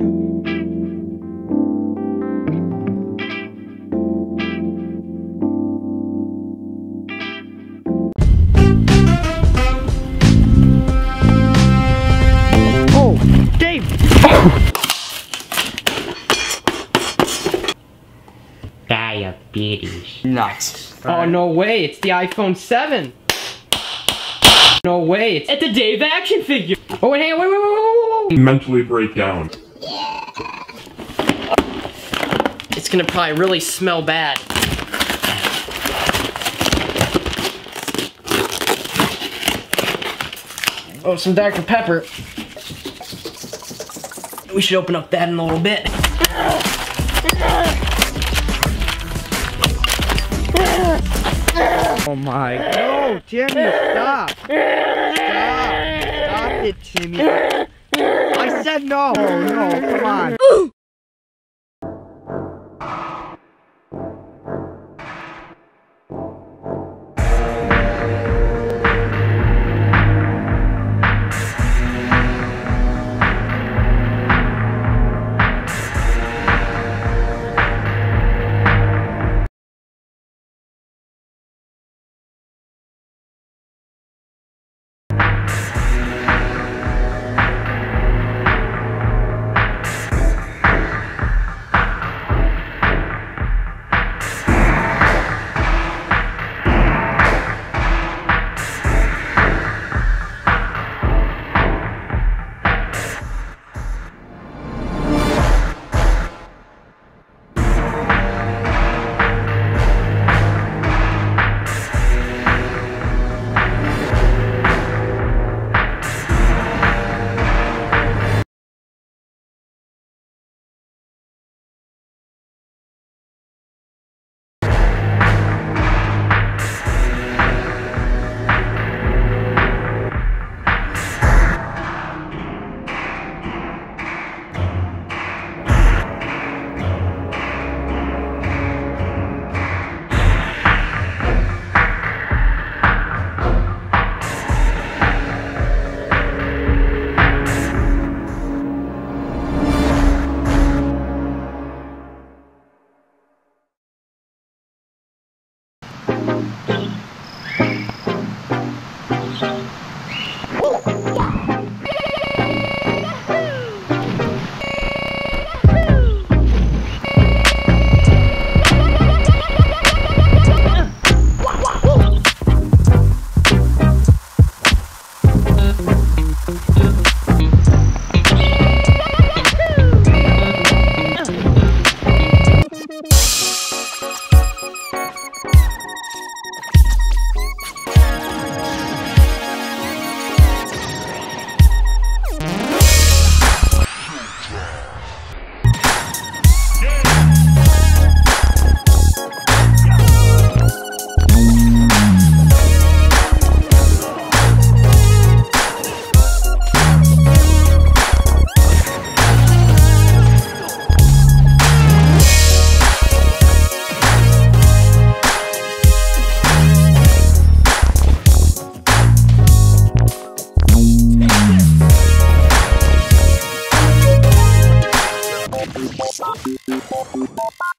Oh, Dave! Diabetes. Nuts. Oh, no way, it's the iPhone 7. No way, it's at the Dave action figure. Oh, wait, hang on, wait, wait, wait, wait, wait, wait. mentally break down. It's gonna probably really smell bad. Oh, some Dr. Pepper. We should open up that in a little bit. Oh my. No, Jimmy, stop. Stop. Stop it, Jimmy. I said no. No, come on. Thanks.